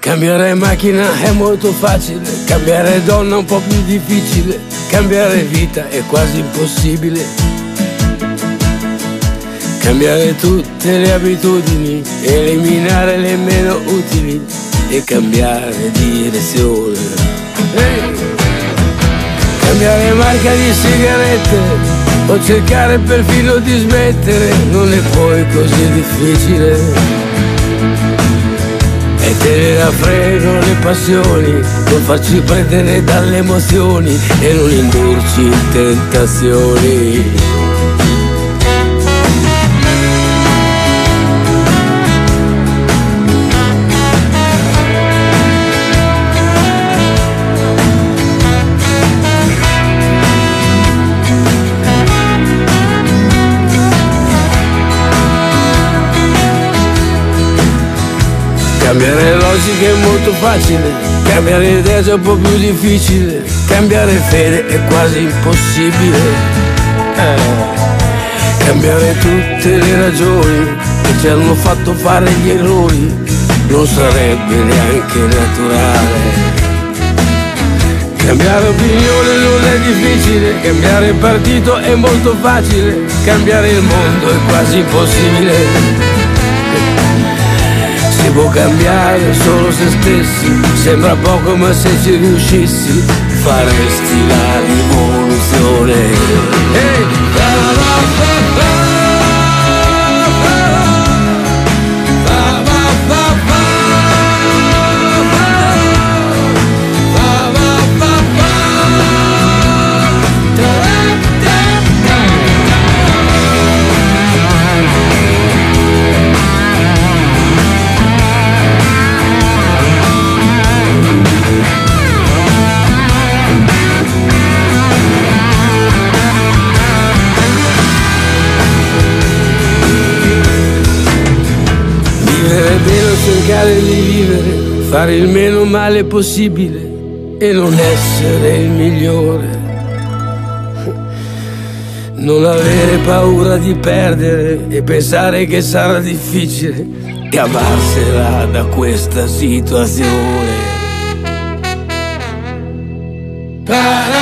Cambiare macchina è molto facile, cambiare donna un po' più difficile, cambiare vita è quasi impossibile. Cambiare tutte le abitudini, eliminare le meno utili e cambiare direzione. Hey! Cambiare marca di sigarette o cercare perfino di smettere, non è poi così difficile. E te ne la frego le passioni, non farci prendere dalle emozioni e non indurci in tentazioni. Cambiare logica è molto facile, cambiare idea è un po' più difficile, cambiare fede è quasi impossibile. Eh. Cambiare tutte le ragioni che ci hanno fatto fare gli errori non sarebbe neanche naturale. Cambiare opinione non è difficile, cambiare partito è molto facile, cambiare il mondo è quasi impossibile. Può cambiare solo se stessi, sembra poco ma se ci riuscissi faresti la rivoluzione. Vivere bene o cercare di vivere, fare il meno male possibile e non essere il migliore. Non avere paura di perdere e pensare che sarà difficile cavarsela da questa situazione. Pa-ra-pa-pa.